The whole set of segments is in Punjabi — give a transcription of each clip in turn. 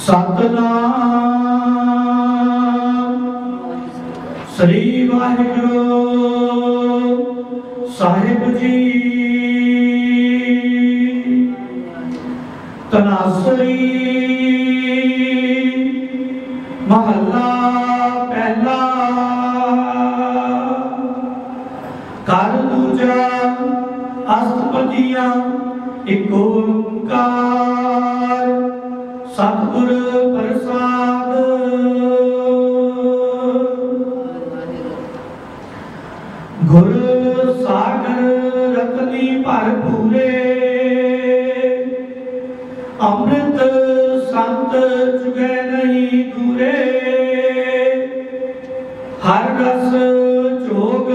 ਸਤਨਾਮ। ਸ੍ਰੀ ਵਾਹਿਗੁਰੂ ਸਾਹਿਬ ਜੀ। ਤਨਾਸਰੀ ਮਹੱਲਾ ਪਹਿਲਾ। ਕਰ ਦੂਜਾ ਅਸਤਪਦੀਆਂ ਇੱਕ ਅੰਮ੍ਰਿਤ ਸੰਤ ਚੁਗੇ ਨਹੀਂ ਦੂਰੇ। ਹਰ ਰਸ ਜੋਗ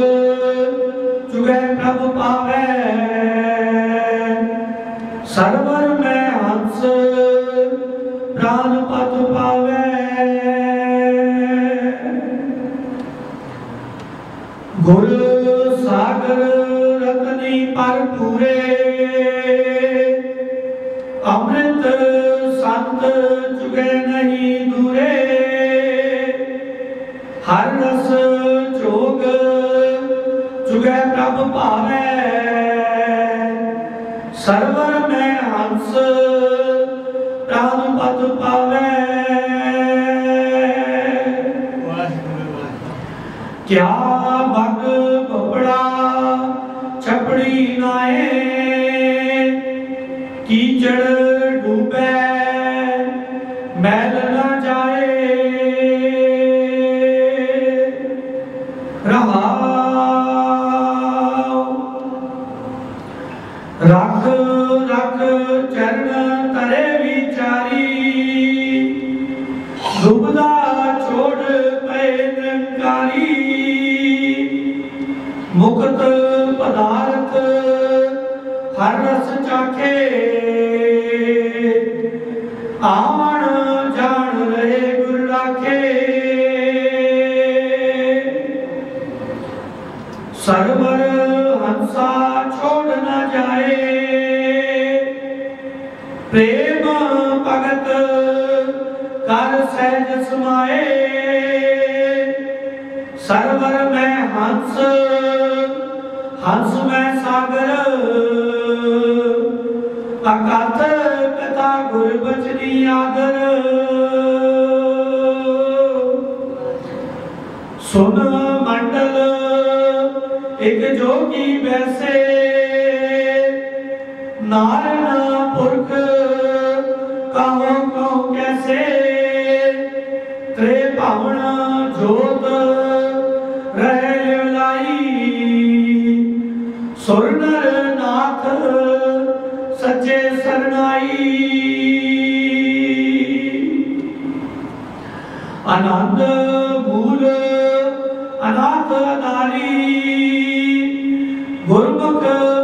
ਚੁਗੇ ਪ੍ਰਭ ਪਾਵੇ। ਸਰਵਰ ਮੈਂ ਹੰਸ ਪ੍ਰਾਨ ਪਤ ਪਾਵੇ। ਗੁਰ ਸਾਗਰ ਰਤਨੀ ਪਰ ਪੂਰੇ। ਅੰਮ੍ਰਿਤ ਸੰਤ ਚੁਗੇ ਨਹੀਂ ਦੂਰੇ। ਹਰ ਰਸ ਜੋਗ ਚੁਗੇ ਪ੍ਰਭ ਭਾਵੇ। ਸਰਵਰ ਮੈਂ ਹੰਸ ਪ੍ਰਾਨ ਪਤ ਪਾਵੇ। ਕਿਆ ਬਗ ਬਪੜਾ ਛਪੜੀ ਨਾਏ। ਹਰ ਰਸ ਚਾਖੇ। ਆਵਣ ਜਾਣ ਰਹੇ ਗੁਰ ਰਾਖੇ ਸਰਵਰ ਹੰਸਾ ਛੋੜ ਨਾ ਜਾਏ। ਪ੍ਰੇਮ ਭਗਤ ਕਰ ਸਹਿਜ ਸਮਾਏ। ਸਰਵਰ ਮੈਂ ਹੰਸ ਹੰਸ ਮੈਂ ਸਾਗਰ। ਅਕਥ ਕਥਾ ਗੁਰ ਆਦਰ। ਸੁਨ ਮੰਡਲ, ਇੱਕ ਜੋਗੀ ਬੈਸੇ। ਨਾਰਨਾ ਪੁਰਖ, ਕਹੋ ਕਹੋ ਕੈਸੇ? ਤ੍ਰੇ ਭਾਵਨਾ ਜੋਤ ਰਹਿ ਲਾਈ। ਸੁਰਨਰ ਨਾਥ ਸੱਚੇ ਸਰਨਾਈ। ਆਨੰਦ ਮੂਲ ਅਨਾਥ ਅਨਾਰੀ ਗੁਰਮੁਖ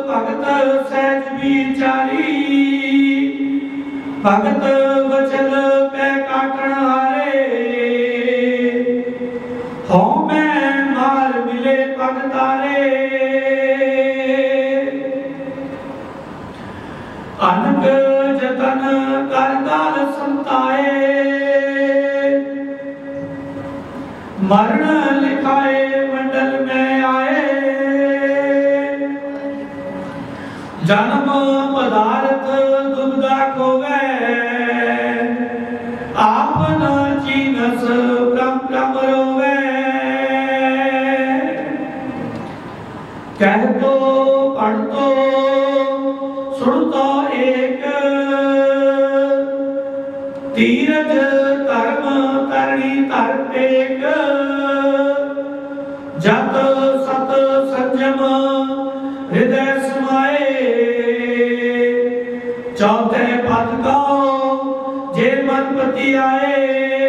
ਭਗਤ ਸਹਿਜ ਵਿਚਾਰੀ ਭਗਤ ਵਚਨ ਪੈ ਕਾਟਣ ਹਾਰੇ। ਹਉ ਮੈਂ ਮਾਰ ਮਿਲੇ ਪਗ ਅਨਕ ਜਤਨ ਕਰ ਕਾਲ ਸੰਤਾਏ। ਮਰਨ ਲਿਖਾਏ ਮੰਡਲ ਮੈਂ ਆਏ। ਜਨਮ ਪਦਾਰਥ ਦੁਬਦਾ ਕੋਵੇ। ਆਪਨ ਚੀਨਸ ਬ੍ਰਹਮ ਬ੍ਰਹਮ ਰੋਵੇ। ਕਹਿ ਤੋ ਪੜ ਤੋ ਸੁਣ ਤੋ ਏਕ। ਤੀਰਜ ਧਰਮ ਤਰਣੀ ਧਰ ਟੇਕ ਜਤ ਸਤ ਸੰਜਮ ਹਿਰਦੈ ਸਮਾਏ। ਚੌਥੇ ਪਦ ਕਉ, ਜੇ ਮਨ ਪਤੀ ਆਏ।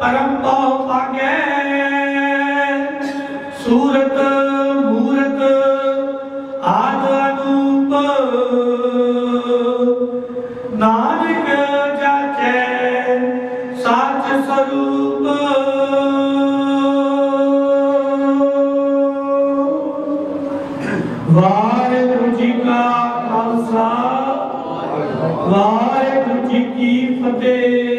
ਪਰਮ ਪਉ ਪਾਗੈ ਸੂਰਤ, ਮੂਰਤ, ਆਦ ਅਨੂਪ। ਨਾਨਕ ਜਾਚੈ, ਸਾਚ ਸਰੂਪ। ਵਾਹਿਗੁਰੂ ਜੀ ਕਾ ਖਾਲਸਾ, ਵਾਹਿਗੁਰੂ ਜੀ ਕੀ ਫਤਿਹ।